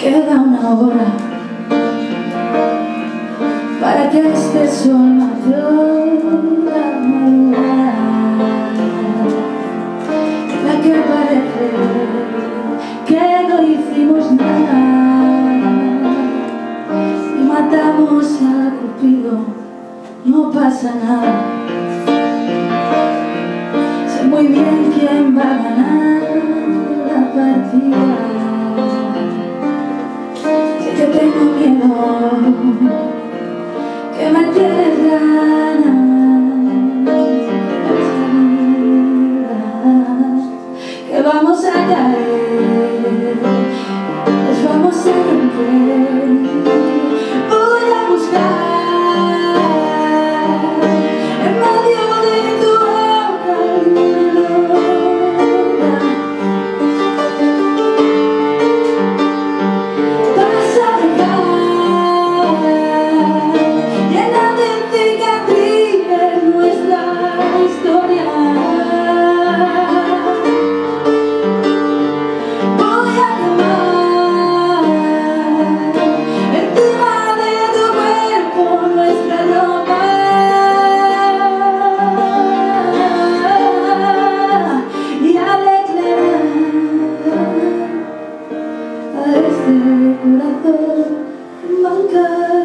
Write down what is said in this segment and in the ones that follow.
Queda una hora para que este sol mayor la madrugada, la que parece que no hicimos nada y matamos a Cupido, no pasa nada. que me entierran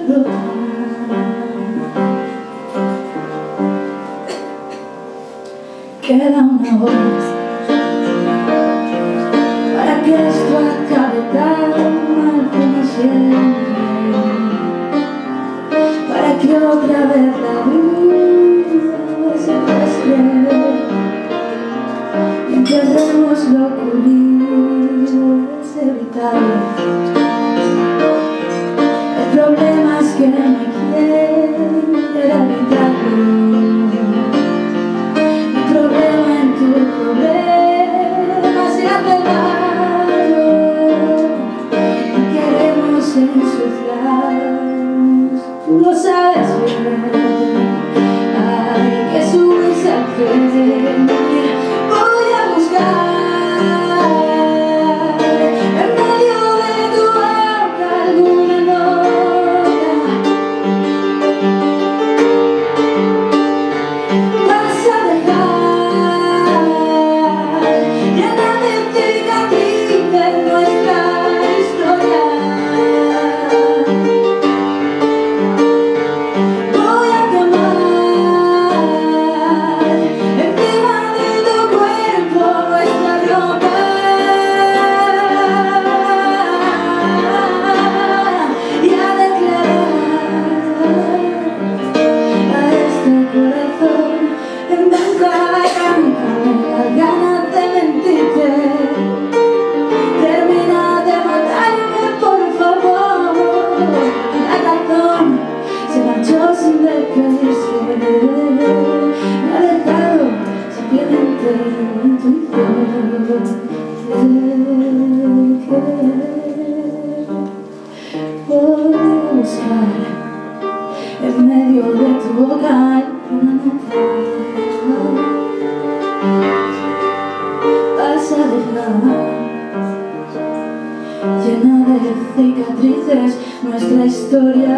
Queda una voz para que esto acabe tan mal como siempre, para que otra vez la vida se muestre y empecemos lo ocurrido es evitable. en sus labios, tú lo sabes bien. en medio de tu vocal vas a dejar llena de cicatrices nuestra historia